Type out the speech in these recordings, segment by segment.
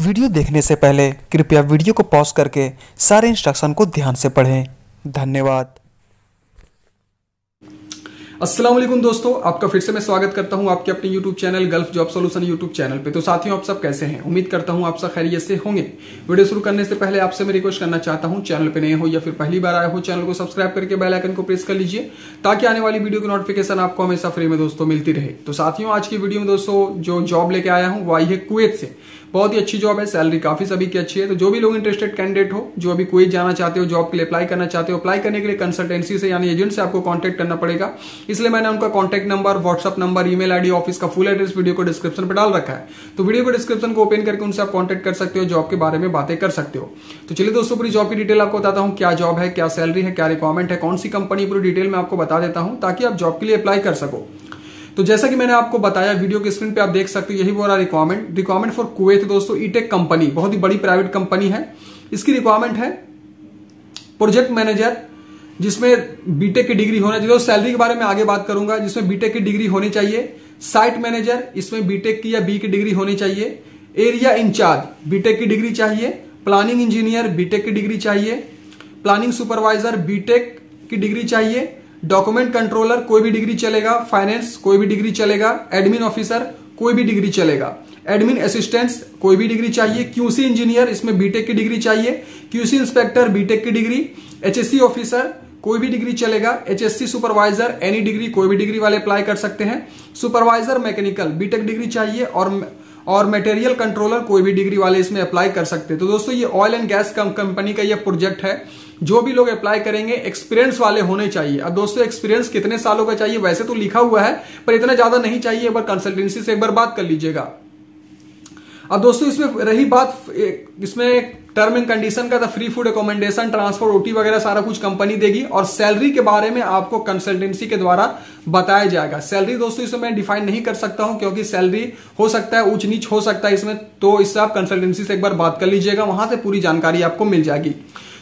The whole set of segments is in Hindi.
वीडियो देखने से पहले कृपया वीडियो को पॉज करके सारे इंस्ट्रक्शन को ध्यान से पढ़ें। धन्यवाद। वालेकुम दोस्तों, आपका फिर से मैं स्वागत करता हूँ आपके अपने YouTube channel gulf job solution YouTube channel पे। तो साथियों, आप सब कैसे हैं? उम्मीद करता हूँ आप सब खैरियत से होंगे। वीडियो शुरू करने से पहले आपसे मैं रिक्वेस्ट करना चाहता हूँ चैनल पे नए हो या फिर पहली बार आए हो चैनल को सब्सक्राइब करके बेल आइकन को प्रेस कर लीजिए, ताकि आने वाली वीडियो की नोटिफिकेशन आपको हमेशा फ्री में दोस्तों मिलती रहे। तो साथियों, आज की वीडियो में दोस्तों, जो जॉब लेके आया हूँ, वो आई है कुवैत से। बहुत ही अच्छी जॉब है सैलरी काफ़ी सभी की अच्छी है। तो जो भी लोग इंटरेस्टेड कैंडिडेट हो, जो अभी कोई जाना चाहते हो जॉब के लिए अप्लाई करना चाहते हो अप्लाई करने के लिए कंसल्टेंसी से, यानी एजेंट से आपको कॉन्टेक्ट करना पड़ेगा। इसलिए मैंने उनका contact number WhatsApp number email ID office का फुल एड्रेस वीडियो को डिस्क्रिप्शन पर डाल रखा है। तो वीडियो को डिस्क्रिप्शन को ओपन करके उनसे आप कॉन्टेक्ट कर सकते हो जॉब के बारे में बातें कर सकते हो। तो चलिए दोस्तों, पूरी जॉब की डिटेल आपको बताता हूँ, क्या जॉब है, क्या सैलरी है, क्या रिक्वायरमेंट है, कौन सी कंपनी पूरी डिटेल में आपको बता देता हूँ, ताकि आप जॉब के लिए अप्लाई कर सको। तो जैसा कि मैंने आपको बताया, वीडियो के स्क्रीन पे आप देख सकते हो, यही रहा रिक्वायरमेंट रिक्वायरमेंट फॉर कुवैत दोस्तों ईटेक कंपनी बहुत ही बड़ी प्राइवेट कंपनी है। इसकी रिक्वायरमेंट है प्रोजेक्ट मैनेजर जिसमें बीटेक की डिग्री होना चाहिए। सैलरी के बारे में आगे बात करूँगा। जिसमें बीटेक की डिग्री होनी चाहिए। साइट मैनेजर इसमें बीटेक की या बी की डिग्री होनी चाहिए। एरिया इंचार्ज बीटेक की डिग्री चाहिए। प्लानिंग इंजीनियर बीटेक की डिग्री चाहिए। प्लानिंग सुपरवाइजर बीटेक की डिग्री चाहिए। डॉक्यूमेंट कंट्रोलर कोई भी डिग्री चलेगा, फाइनेंस कोई भी डिग्री चलेगा, एडमिन ऑफिसर कोई भी डिग्री चलेगा। एडमिन असिस्टेंट कोई भी डिग्री चाहिए, क्यूसी इंजीनियर इसमें बीटेक की डिग्री चाहिए, क्यूसी इंस्पेक्टर बीटेक की डिग्री एचएससी ऑफिसर कोई भी डिग्री चलेगा एचएससी सुपरवाइजर, एनी डिग्री कोई भी डिग्री वाले अप्लाई कर सकते हैं। सुपरवाइजर, मैकेनिकल बीटेक डिग्री चाहिए और और मटेरियल कंट्रोलर कोई भी डिग्री वाले इसमें अप्लाई कर सकते हैं। तो दोस्तों, ये ऑयल एंड गैस कंपनी का ये प्रोजेक्ट है। जो भी लोग अप्लाई करेंगे एक्सपीरियंस वाले होने चाहिए। अब दोस्तों एक्सपीरियंस कितने सालों का चाहिए? वैसे तो लिखा हुआ है, पर इतना ज़्यादा नहीं चाहिए। एक बार कंसल्टेंसी से एक बार बात कर लीजिएगा। अब दोस्तों, इसमें रही बात इसमें टर्म एंड कंडीशन का free food accommodation transport OT वगैरह सारा कुछ कंपनी देगी और सैलरी के बारे में आपको कंसल्टेंसी के द्वारा बताया जाएगा। सैलरी दोस्तों, इसमें मैं डिफाइन नहीं कर सकता हूँ क्योंकि सैलरी हो सकता है ऊंच नीच हो सकता है इसमें तो इससे आप कंसल्टेंसी से एक बार बात कर लीजिएगा, वहाँ से पूरी जानकारी आपको मिल जाएगी।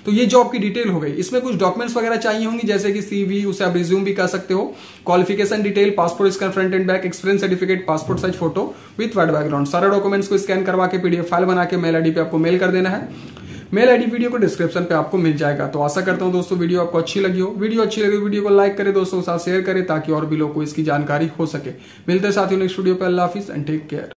तो ये जॉब की डिटेल हो गई, इसमें कुछ डॉक्यूमेंट्स वगैरह चाहिए होंगी? जैसे कि सीवी उसे आप रिज्यूम भी कर सकते हो। Qualification detail passport scan front and back experience certificate passport size photo with white background सारे डॉक्यूमेंट्स को स्कैन करवा के पीडीएफ फ़ाइल बना के मेल आईडी पे आपको मेल कर देना है। मेल आईडी वीडियो को डिस्क्रिप्शन पे आपको मिल जाएगा। तो आशा करता हूँ दोस्तों वीडियो आपको अच्छी लगी हो। वीडियो अच्छी लगी वीडियो को लाइक करें दोस्तों के साथ शेयर करें ताकि और भी लोग को इसकी जानकारी हो सके। मिलते साथियों नेक्स्ट वीडियो पे। अल्लाह हाफिज एंड टेक केयर